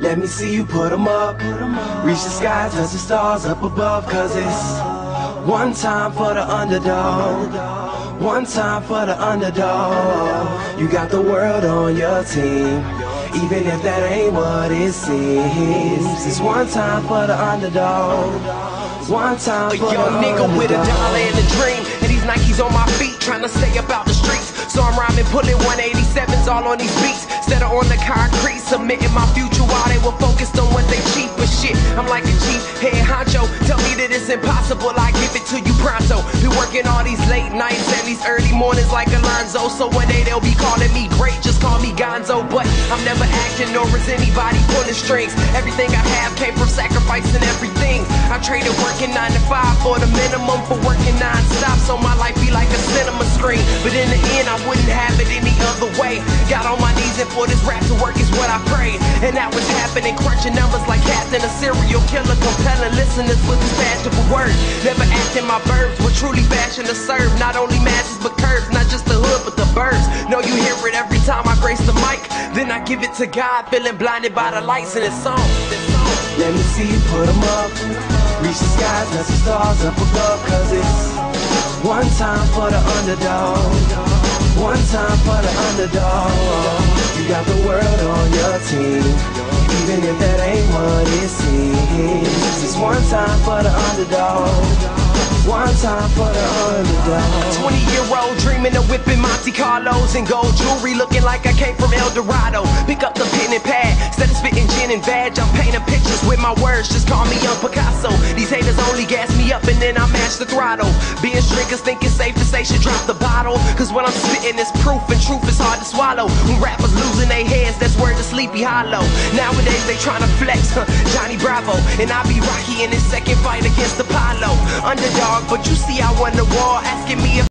Let me see you put 'em up. Reach the sky, touch the stars up above. Cause it's one time for the underdog. One time for the underdog. You got the world on your team. Even if that ain't what it seems. It's one time for the underdog. One time for A young nigga with a dollar and a dream. And these Nikes on my feet, trying to stay about the streets. So I'm rhyming, pulling 187s all on these beats. Instead of on the concrete, submitting my future while they were focused on what they cheap. But shit, I'm like a chief head honcho. Tell me that it's impossible, I give it to you pronto. Been working all these late nights and these early mornings like Alonzo. So one day they'll be calling me great, just call me Gonzo. But I'm never acting nor is anybody pulling strings. Everything I have came from sacrificing everything. I traded working nine to five for the minimum for working for this rap to work is what I pray. And that was happening, crunching numbers like Captain, a serial killer, compelling listeners with his fashionable words. Never acting my verbs, but truly fashion to serve. Not only masses, but curves, not just the hood, but the birds. Know you hear it every time I grace the mic. Then I give it to God, feeling blinded by the lights in. This song. Let me see you put 'em up. Reach the skies, touch the stars up above. Cause it's one time for the underdog. One time for the underdog. You got the world on your team. Even if that ain't what it seems. It's one time for the underdog. One time for the underdog. 20 year old dreaming of whipping Monte Carlos and gold jewelry looking like I came from El Dorado. Pick up the pen and pad, instead of spitting gin and vag, I'm painting pictures with my words. Just call me Young Picasso. Only gas me up and then I mash the throttle. Being drinkers think it's safe to say should drop the bottle. Cause what I'm spitting is proof and truth is hard to swallow. When rappers losing their heads, that's word to Sleepy Hollow. Nowadays they trying to flex, huh? Johnny Bravo. And I be Rocky in his second fight against Apollo. Underdog, but you see I won the war, asking me if